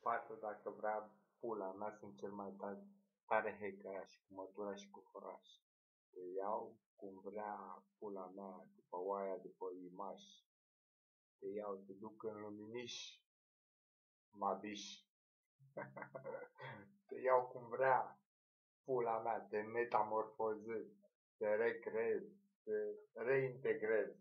Fată, dacă vrea pula mea, sunt cel mai tare, tare hecăraș, cu mătura și cu făraș. Te iau cum vrea pula mea, după oaia, după imaș. Te iau, te duc în luminiș, mabiș. te iau cum vrea pula mea, te metamorfozez, te recreez, te reintegrez.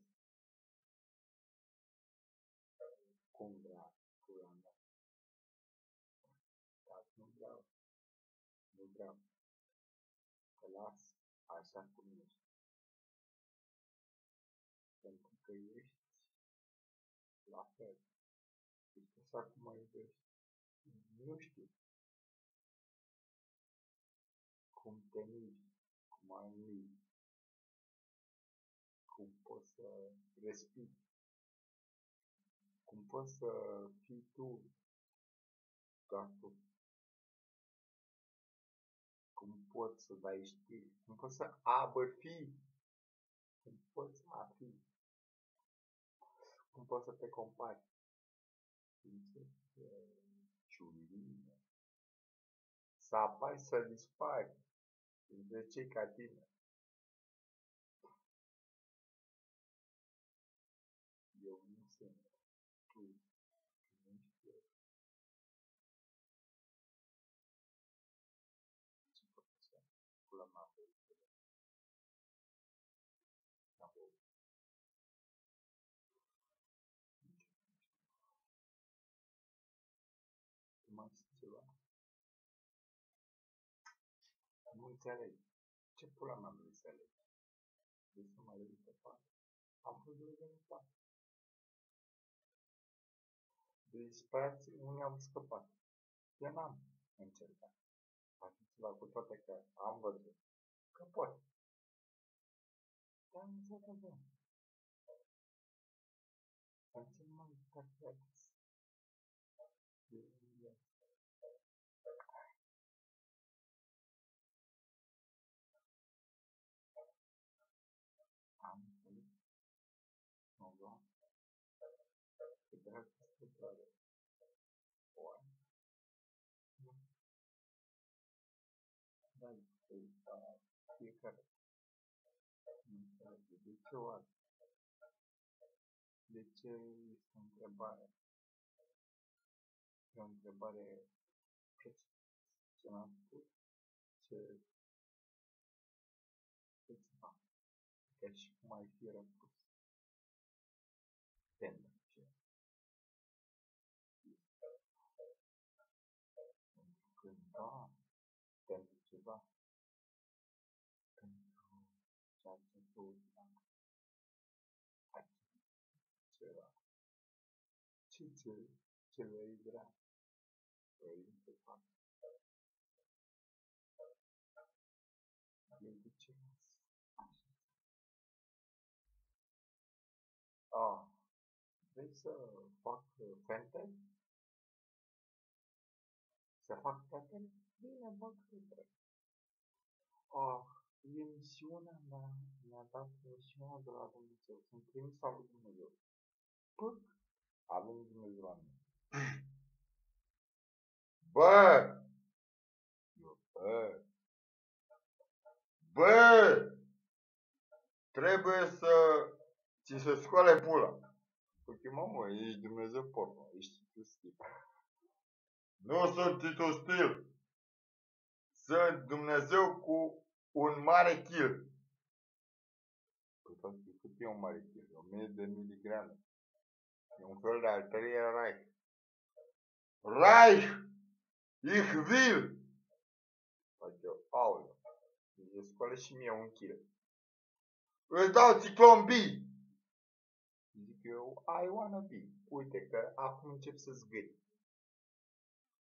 Vreau. Te las așa cum ești. Pentru că ești la fel. Ești așa cum mă iubești. Nu știu. Cum te miști, cum ai miști, cum poți să respiri, cum poți să fii tu, doar tu. Poți să dai știri, cum poți să abăfi, cum poți a fi, cum poți să te compari. Începe ciulie, să apari să dispari între cei ca tine. Înțeleg. Ce pula mea nu înțeleg? De să mai ridic pe pat. Am fost de pe pat. De disperație, unii au scăpat. Eu n-am încercat. Faceți-vă cu toate că am văzut că pot. Dar nu se vede. În ce mai perfect Da, fiecare. Nu înțelege. De ce oare? De ce este o întrebare? E o întrebare ce n-am spus, ce, ce să fac? Ca și cum ai fi răspuns. Pentru ce? Pentru că da, pentru ceva. Pentru ceea ce tu ceva. Ce ce ce vei vrea? Vrei să fac? Eu de ce așa? Ah, vrei să fac fente? Să fac fete? Bine, bag fete. Ah, e misiunea mea, mi-a dat misiunea de la Dumnezeu. Sunt trimis al lui Dumnezeu. Păc, avem Dumnezeu la mine. Bă! Eu, bă! Bă! Trebuie să ți se scoale pula. Păi mamă, ești Dumnezeu porno, ești tu stil. Nu sunt Titu Stil. Sunt Dumnezeu cu un mare kill. Păi cât e un mare kill? 1000 de miligrame. E un fel de al treilea Reich. Reich! Ich will! Fac eu, aoleu. E scoală și mie un kill. Îți dau ciclon B. Zic eu, I wanna be. Uite că acum încep să zgâri.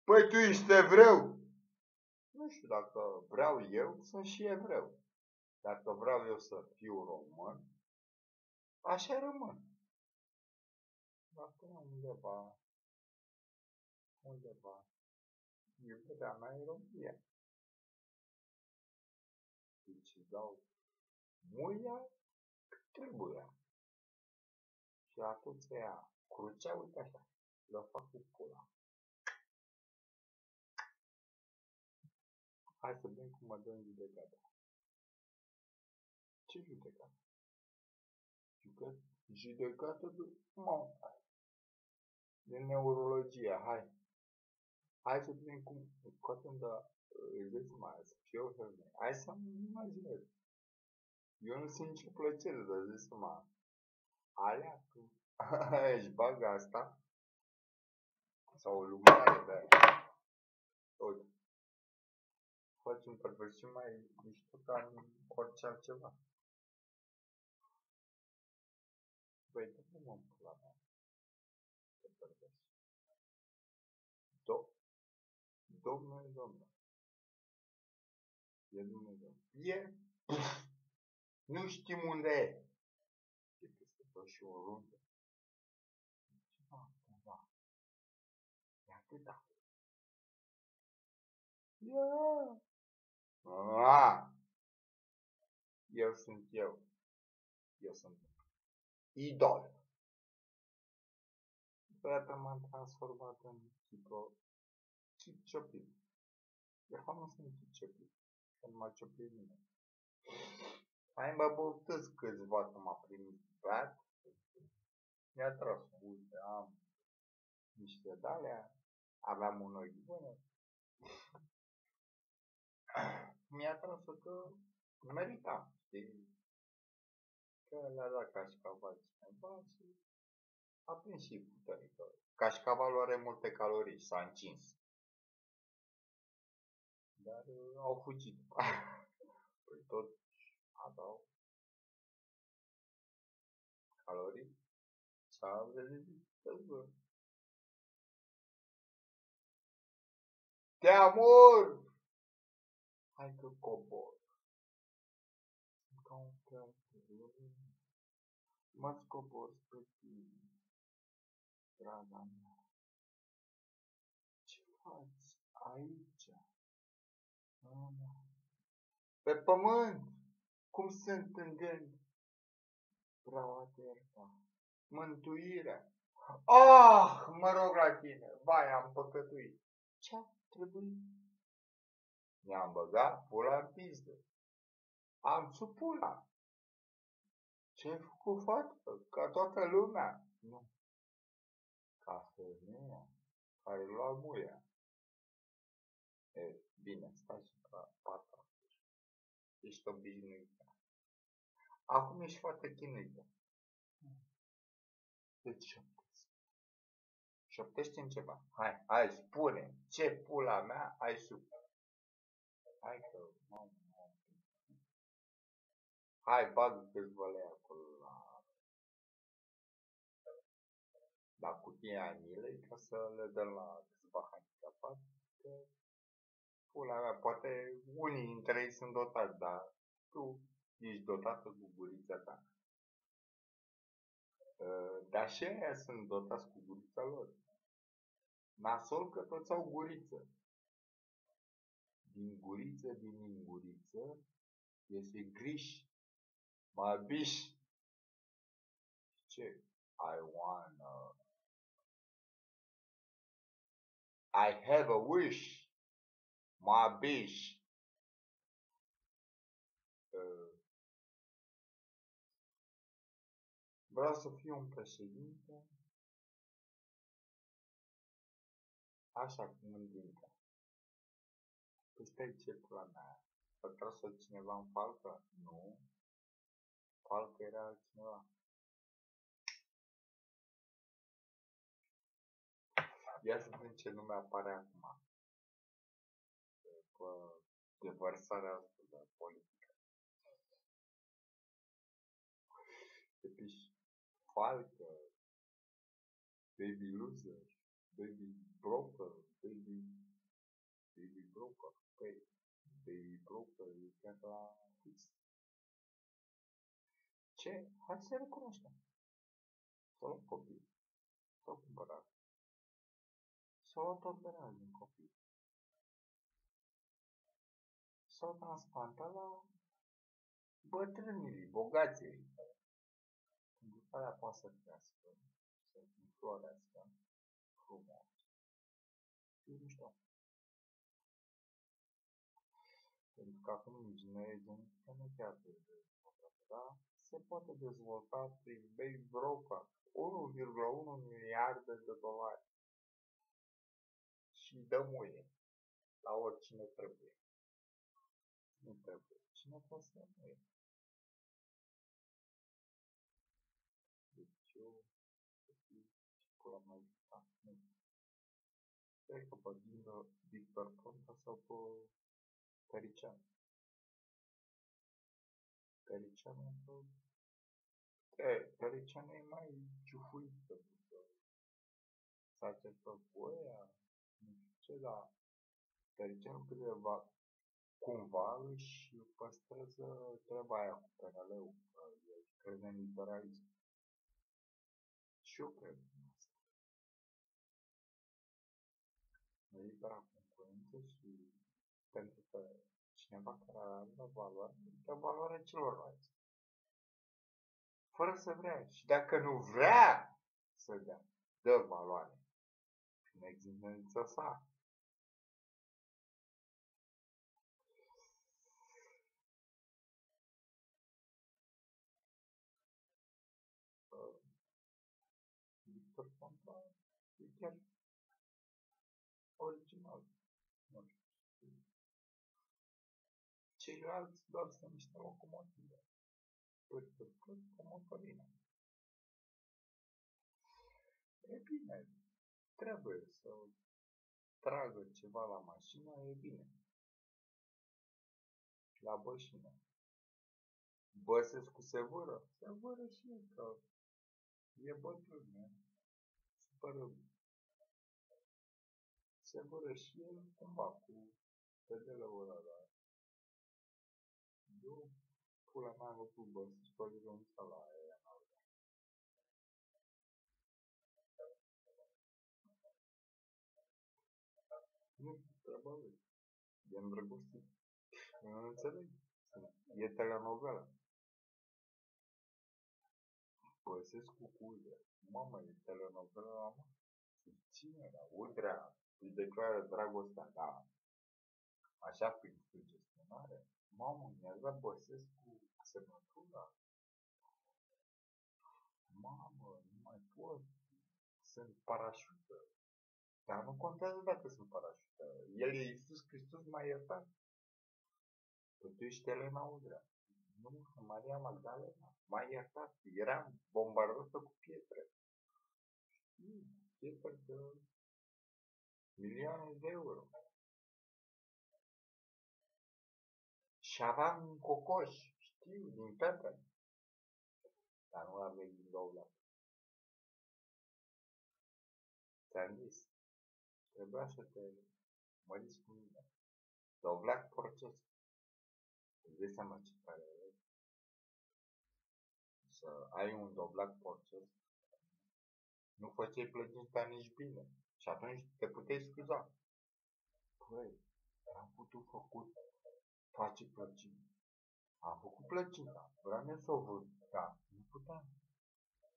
Păi tu ești evreu? Nu știu dacă vreau eu, sunt și evreu. Dacă vreau eu să fiu român, așa rămân. Dacă undeva, undeva, iubirea mea e România. Deci dau muia cât trebuia. Și atunci ea, crucea, uite așa, le fac cu pula. Hai să vedem cum mă dă în judecată. Ce judecată? Judecată de... Mă, de neurologie, hai. Hai să vedem cum, scoatem de, îți dai seama, să fie o femeie. Hai să-mi imaginez. Eu nu simt nicio plăcere, dar zic seama. Alea, tu, ești bagă asta? Sau o lumânare de aia. Uite. Faci un perversiune mai mișto ca în orice altceva. Băi, dă-mă mă pula mea. Te pervers. Do. Domnul Domnul. E Dumnezeu. E. Nu știm unde e. E peste tot și oriunde. Ceva, ceva. E atâta. Ia. Ah. Eu sunt eu. Eu sunt idol. Deodată m-am transformat în Chico, Chip Chopin. De fapt nu sunt Chip Chopin, că nu m-a cioplit nimeni. Mai mă băutăți câțiva să m-a primit beat. Mi-a tras, uite, am niște dalea, aveam un ochi bune. Mi-a tras că meritam, știi? că le-a dat cașcaval cineva și a prins și puternică. Cașcavalul are multe calorii, s-a încins. Dar uh, au fugit. păi tot aveau calorii și a rezistat, bă. Te amor! Hai că cobor. Sunt ca un fel Mă scobor spre tine, draga mea. Ce faci aici? Mama. Pe pământ, cum sunt în gând, vreau a te ierta. Mântuirea. Ah, mă rog la tine, vai, am păcătuit. Ce-a trebuit? Mi-am băgat pula în pizdă. Am supula. Ce ai făcut, fată? Ca toată lumea? Nu. Ca femeia care lua muia. E, bine, stai și pe pata. Ești obișnuită. Acum ești foarte chinuită. Deci șoptezi. Șoptește în ceva. Hai, hai, spune. Ce pula mea ai sub. Hai că, mamă. Hai, bagă câțiva lei acolo la, la cutia anilei ca să le dăm la câțiva handicapați. Că, pula mea, poate unii dintre ei sunt dotați, dar tu ești dotată cu gurița ta. Ă, dar și aia sunt dotați cu gurița lor. Nasol că toți au guriță. Din guriță, din guriță, iese griș My bitch. Check. I wanna. I have a wish. My bitch. Uh, vreau să fiu un președinte așa cum mândrinca. Păi stai ce pula mea. A tras-o cineva în falcă? Nu. Falcă era altcineva. Ia să vedem ce nume apare acum. Pe devărsarea asta de politică. Te piși falcă, baby loser, baby broker, baby, baby broker, păi, baby broker e chiar la fix. Ce? Hai să recunoaștem. Să luăm copii. Să o cumpărat. Să o torberează din copii. Să o transplantă la bătrânii, bogații. Pentru că aia poate să crească, să înflorească frumos. Și mișto. Că acum inginerie genetică nu chiar de dezvoltată, dar se poate dezvolta prin Baby Broca 1,1 miliarde de dolari. Și dă muie la oricine trebuie. Nu trebuie. Cine trebuie să muie? Deci eu să fii ce pula mai da, nu. Cred că pe Victor Ponta sau pe Tărician. Tărician e E, Tărician e mai ciufuit pentru că s-a certat cu ăia, nu știu ce, dar Tărician câteva cumva își păstrează treaba aia cu PNL-ul, că el crede în liberalism. Și eu cred în asta. Libera concurență și pentru că cineva care are valoare, dă valoare celorlalți. Fără să vrea. Și dacă nu vrea să dea, dă valoare. Prin existența sa. Ceilalți doar sunt niște locomotive. Pât, pât, pât, cu motorină. E bine, trebuie să tragă ceva la mașină, e bine. La bășină. Băsescu se vâră? Se vâră și el, că e bătrân, ne? Supărăm. Se vâră și el cumva cu pedeleul ăla, dar eu, pula mea, am făcut bă, să scoate grănița la aia în altă. Nu, treaba lui. E îndrăgostit. Eu nu înțeleg. E telenovelă. Băsescu cu Udrea. Mamă, e telenovelă la mă. Cine era? Udrea îi declară dragostea, da. Așa prin sugestionare. Mamă, mi-a dat Băsescu semnătura. Mamă, nu mai pot. Sunt parașută. Dar nu contează dacă sunt parașută. El e Iisus Hristos mai iertat. Păi tu ești Elena Udrea. Nu, Maria Magdalena. Mai iertat. Era bombardată cu pietre. Știi, pietre de milioane de euro. Și aveam un cocoș, știu, din pepe. Dar nu l-am din Dovlac. Ți-am zis, trebuia să te măriți cu mine. Dovlac proces. Îți dai seama ce tare e. Să ai un dovlac proces. Nu făceai plăcinta nici bine. Și atunci te puteai scuza. Păi, am putut făcut face plăcintă. Am făcut plăcinta, vreau să o văd, da, nu puteam.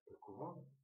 Pe cuvânt.